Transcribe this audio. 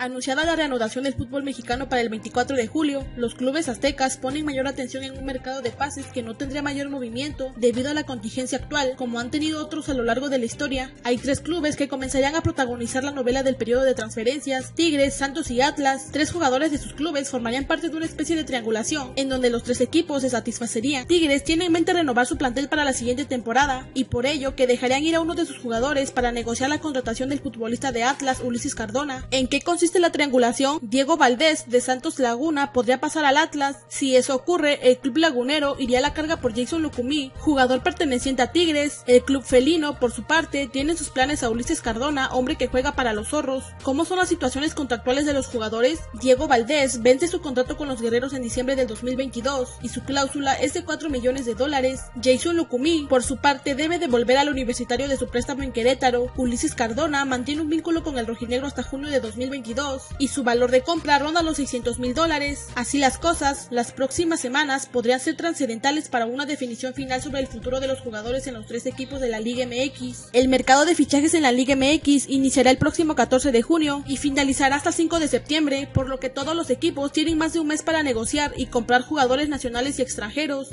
Anunciada la reanudación del fútbol mexicano para el 24 de julio, los clubes aztecas ponen mayor atención en un mercado de pases que no tendría mayor movimiento debido a la contingencia actual, como han tenido otros a lo largo de la historia. Hay tres clubes que comenzarían a protagonizar la novela del periodo de transferencias, Tigres, Santos y Atlas. Tres jugadores de sus clubes formarían parte de una especie de triangulación, en donde los tres equipos se satisfacerían. Tigres tiene en mente renovar su plantel para la siguiente temporada, y por ello que dejarían ir a uno de sus jugadores para negociar la contratación del futbolista de Atlas, Ulises Cardona. ¿En qué consiste la triangulación, Diego Valdés de Santos Laguna podría pasar al Atlas. Si eso ocurre, el club lagunero iría a la carga por Jason Lucumí, jugador perteneciente a Tigres. El club felino, por su parte, tiene sus planes a Ulises Cardona, hombre que juega para los zorros. ¿Cómo son las situaciones contractuales de los jugadores? Diego Valdés vence su contrato con los guerreros en diciembre del 2022 y su cláusula es de 4 millones de dólares. Jason Lucumí, por su parte, debe devolver al universitario de su préstamo en Querétaro. Ulises Cardona mantiene un vínculo con el rojinegro hasta junio de 2022 y su valor de compra ronda los 600 mil dólares. Así las cosas, las próximas semanas podrían ser trascendentales para una definición final sobre el futuro de los jugadores en los tres equipos de la Liga MX. El mercado de fichajes en la Liga MX iniciará el próximo 14 de junio y finalizará hasta 5 de septiembre, por lo que todos los equipos tienen más de un mes para negociar y comprar jugadores nacionales y extranjeros.